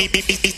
beep beep beep beep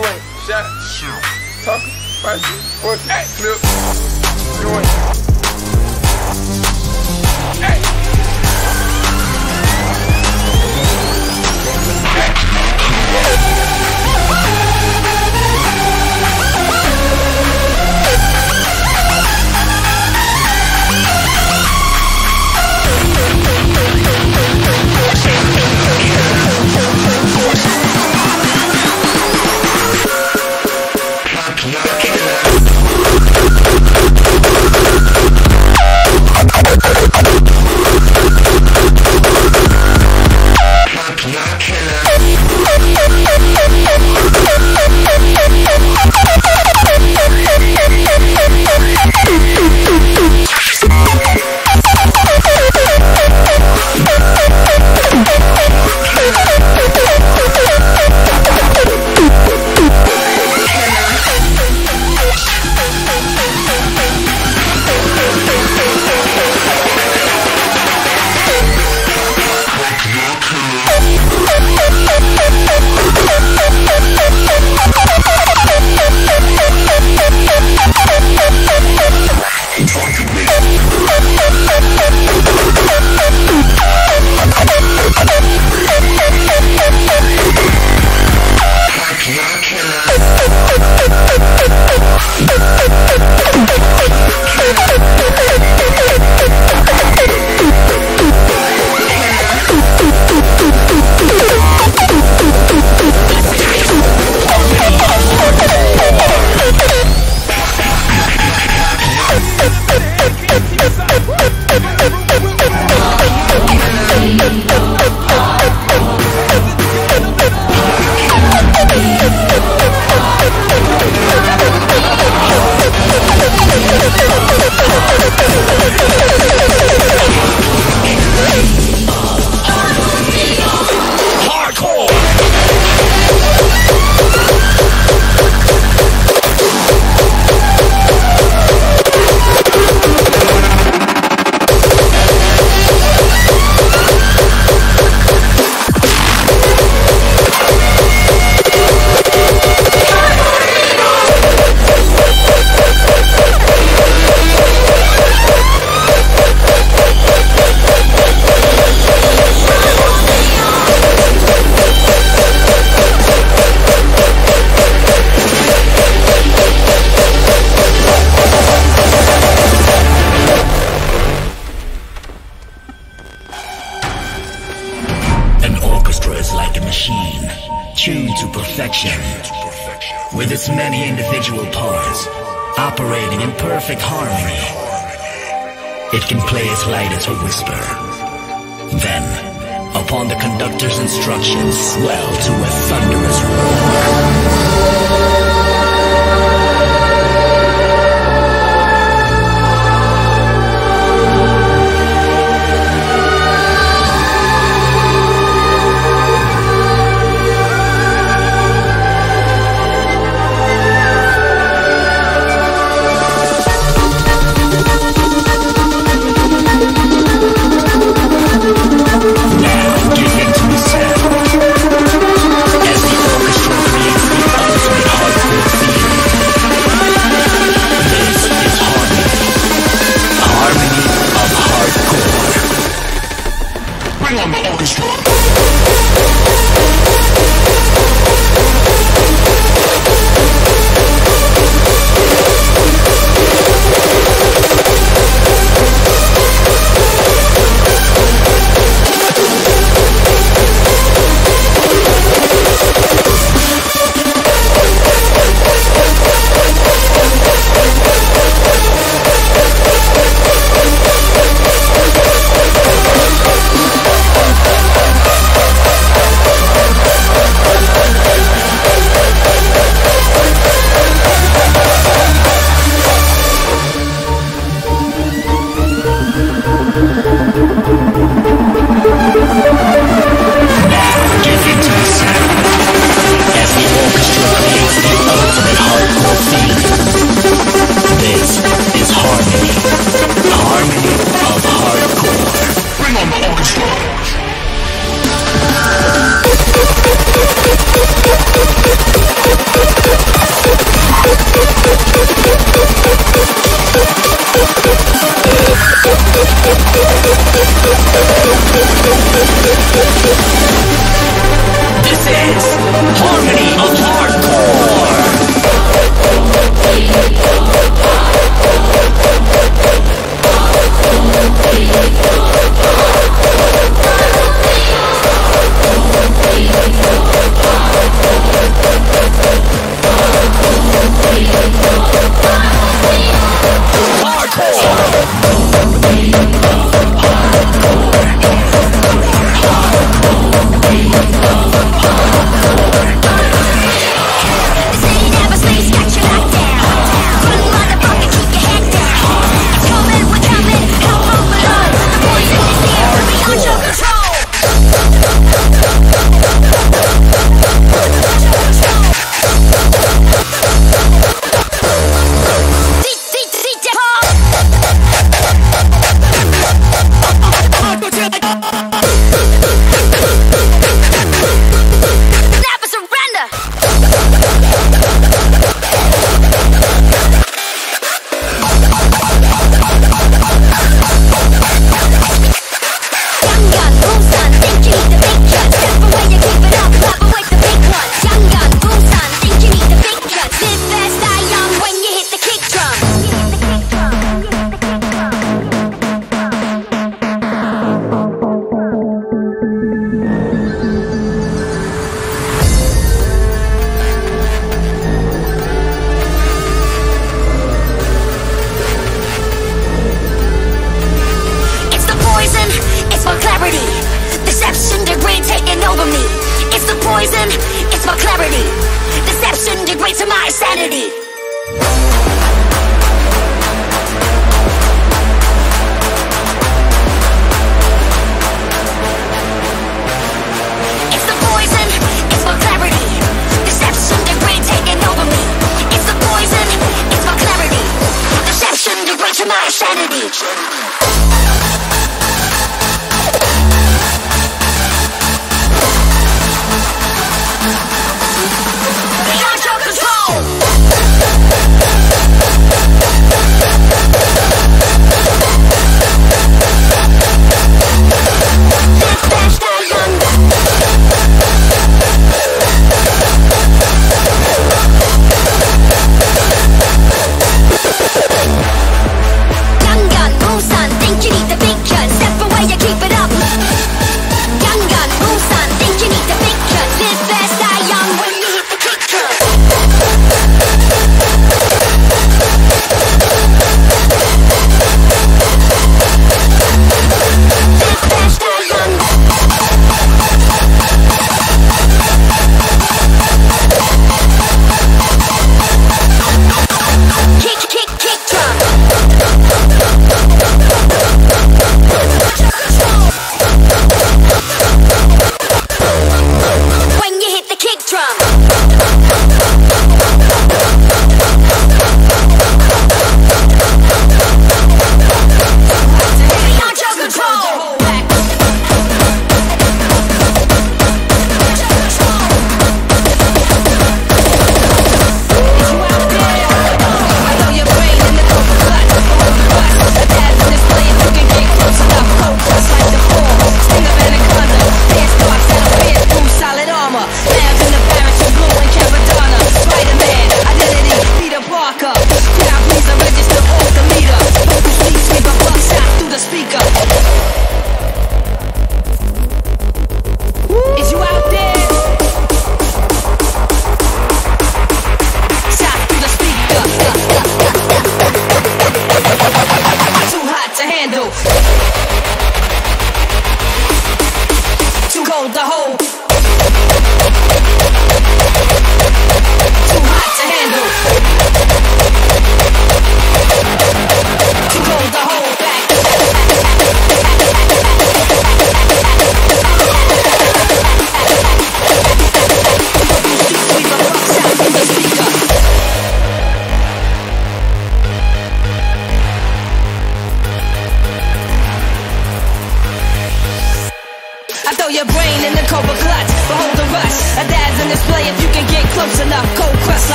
You ain't shot. Talking about you for that clip. You ain't.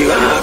you out.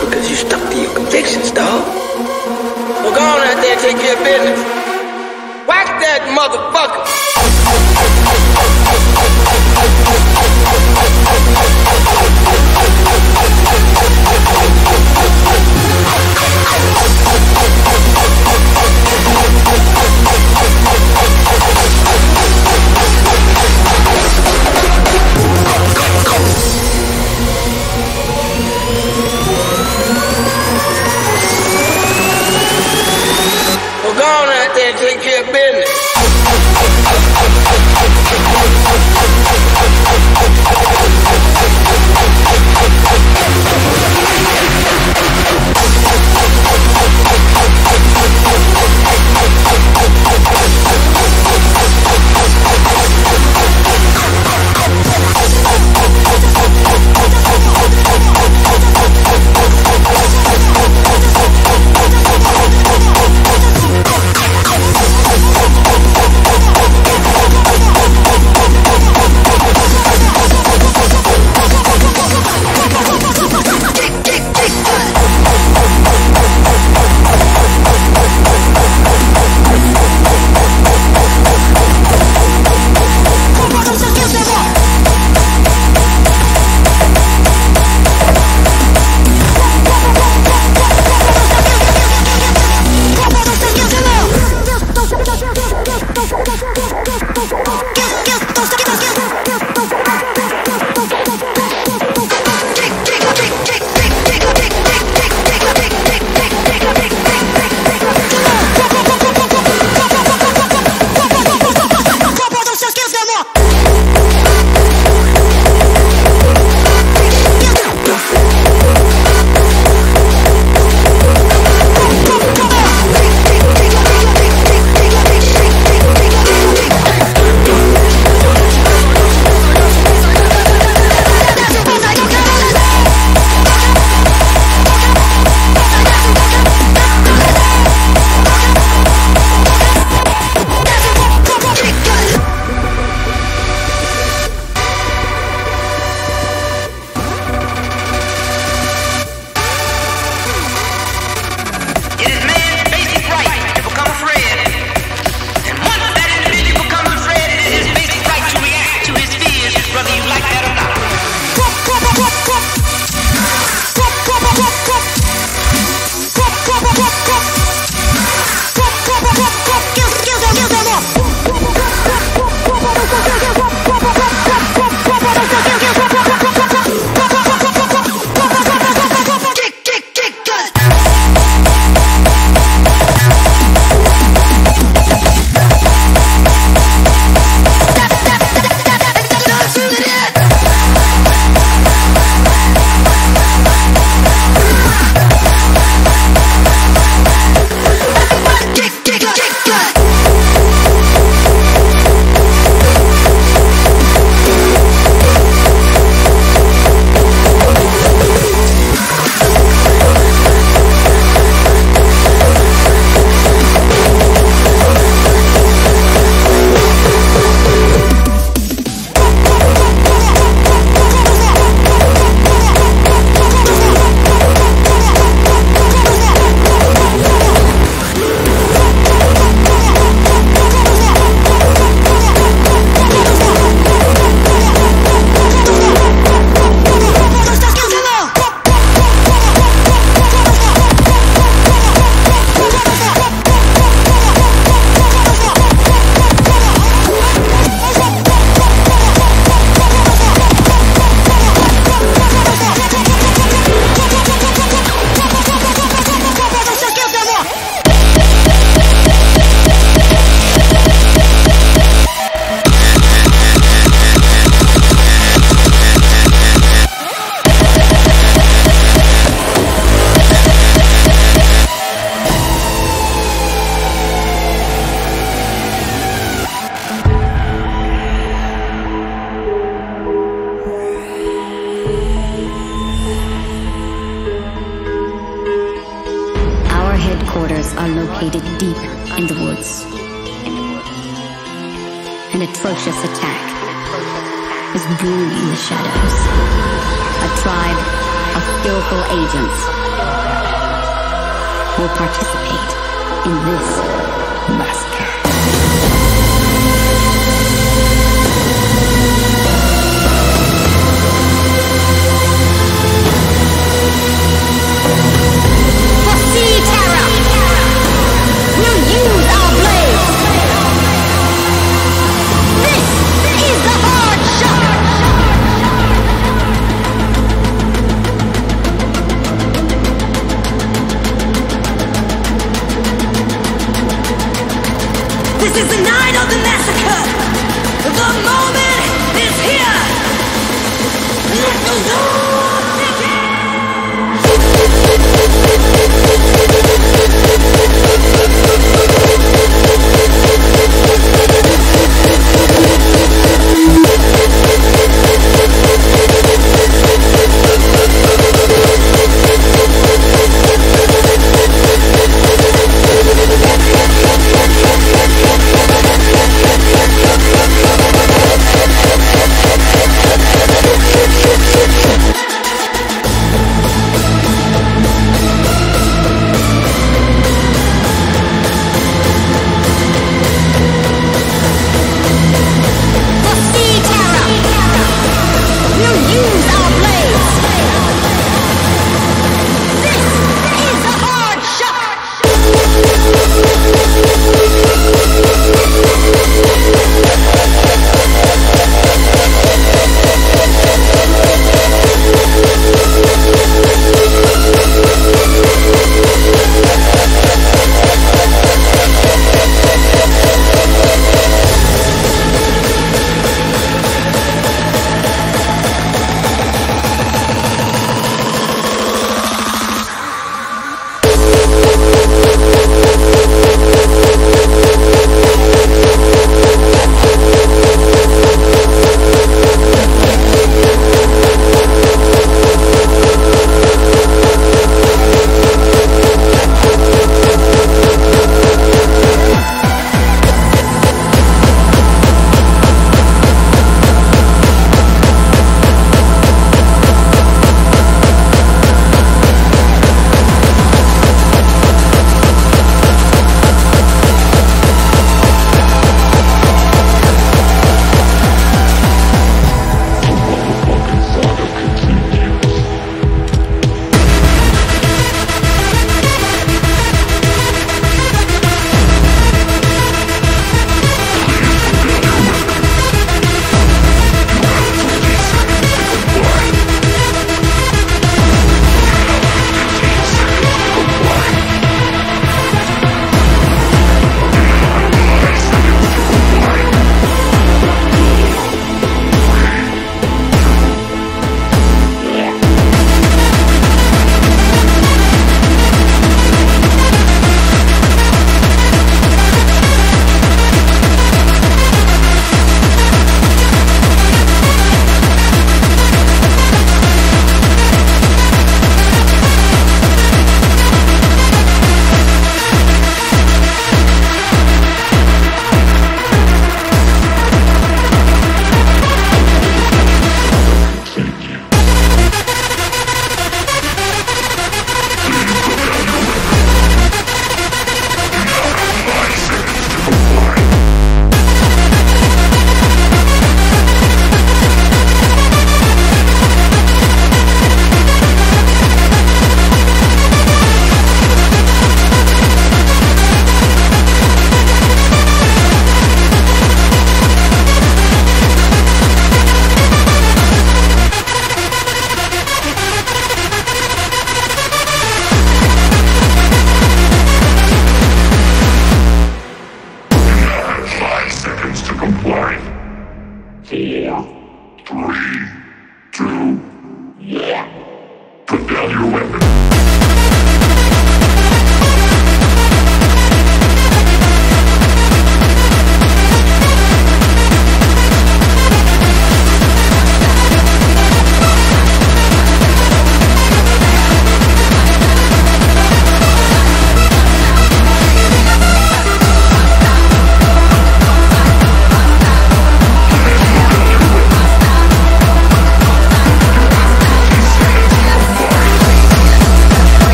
Down your weapon.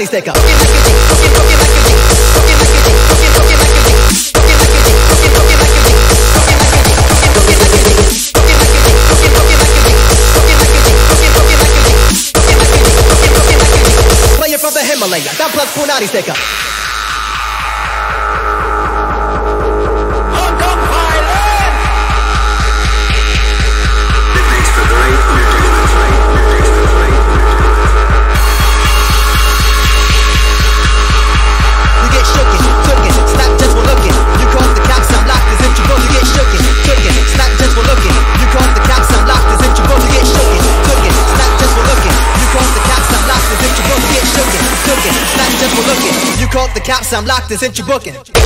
body stack. Player from the Himalaya, that plus Punani sticker. I'm locked, this ain't you booking.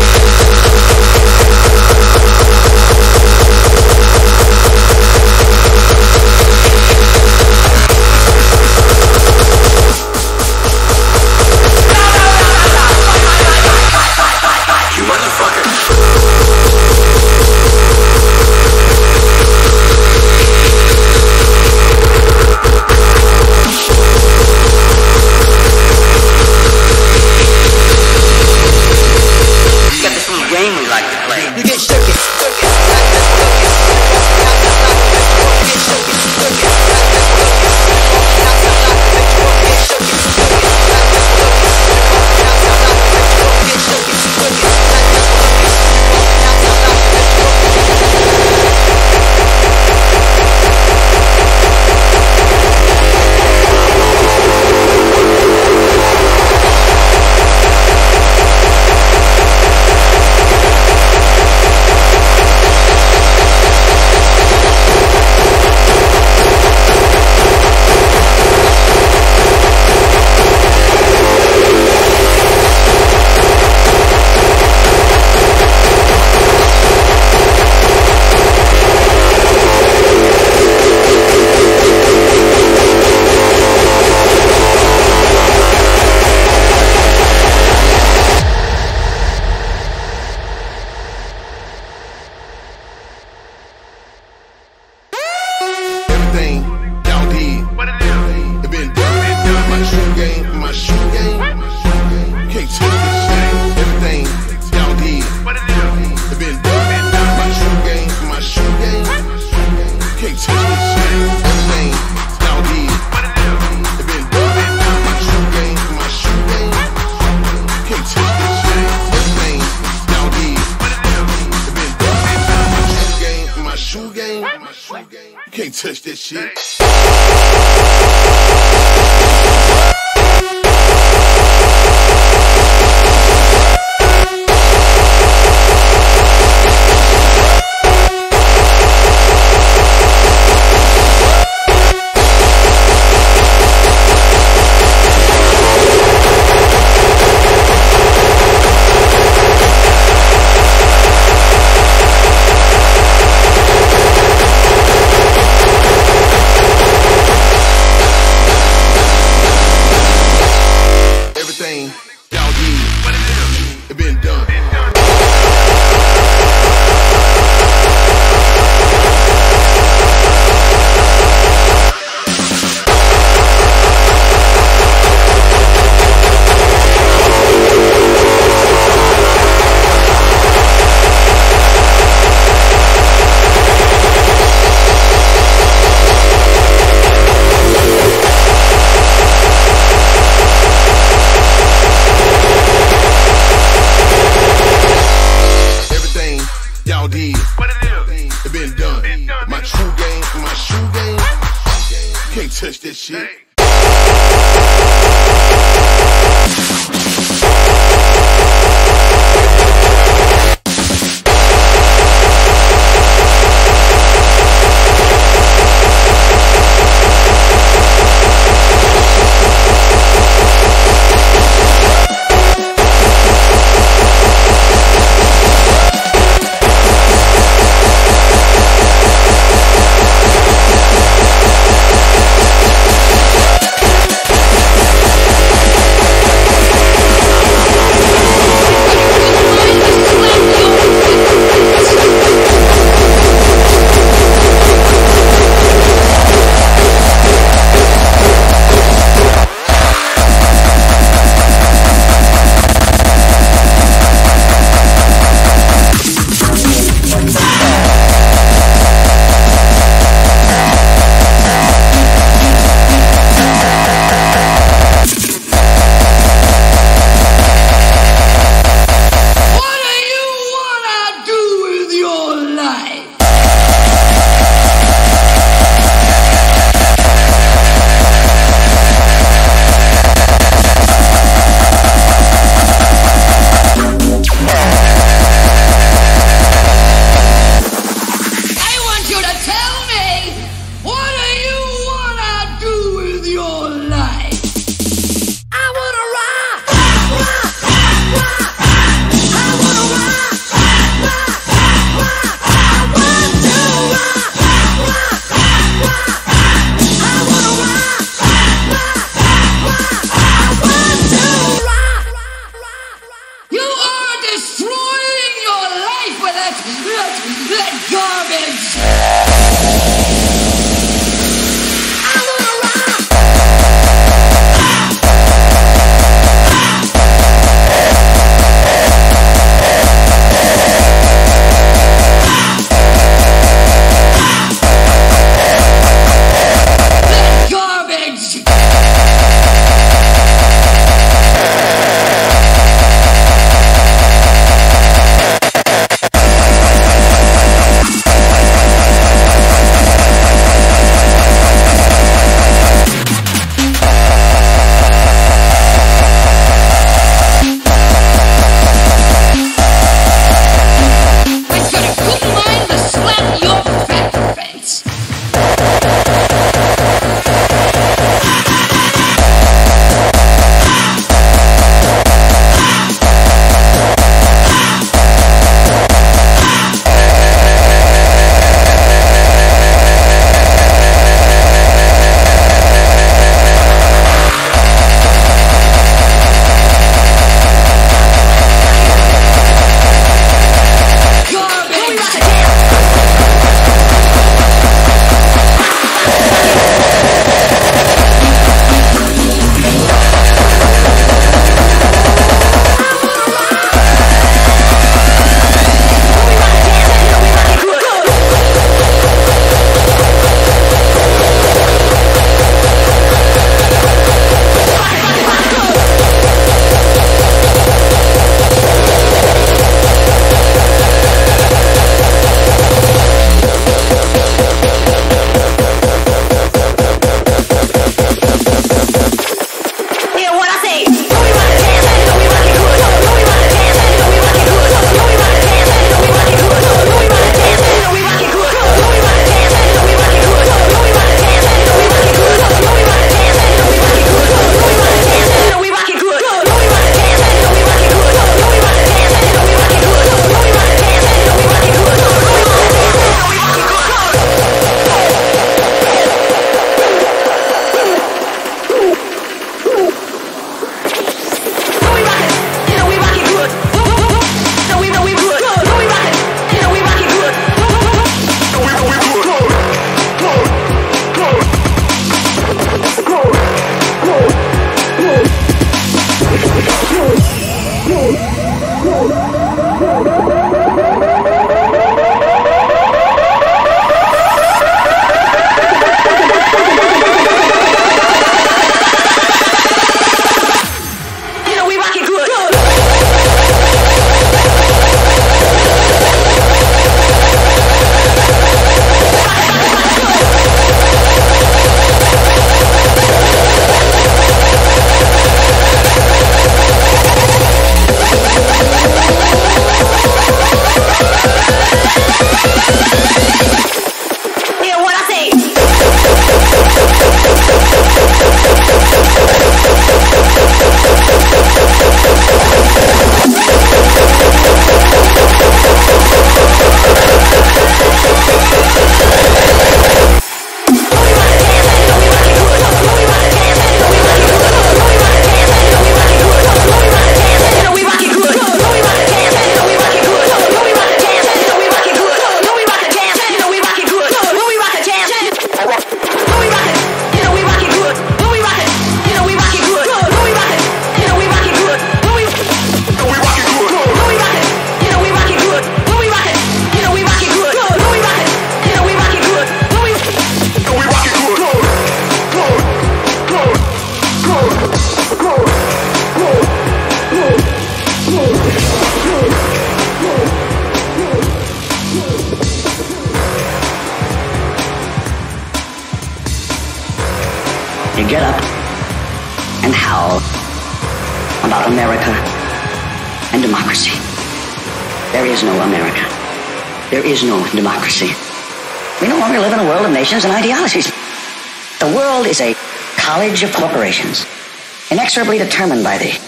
determined by the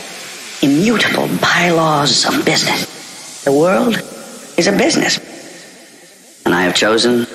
immutable bylaws of business. The world is a business, and I have chosen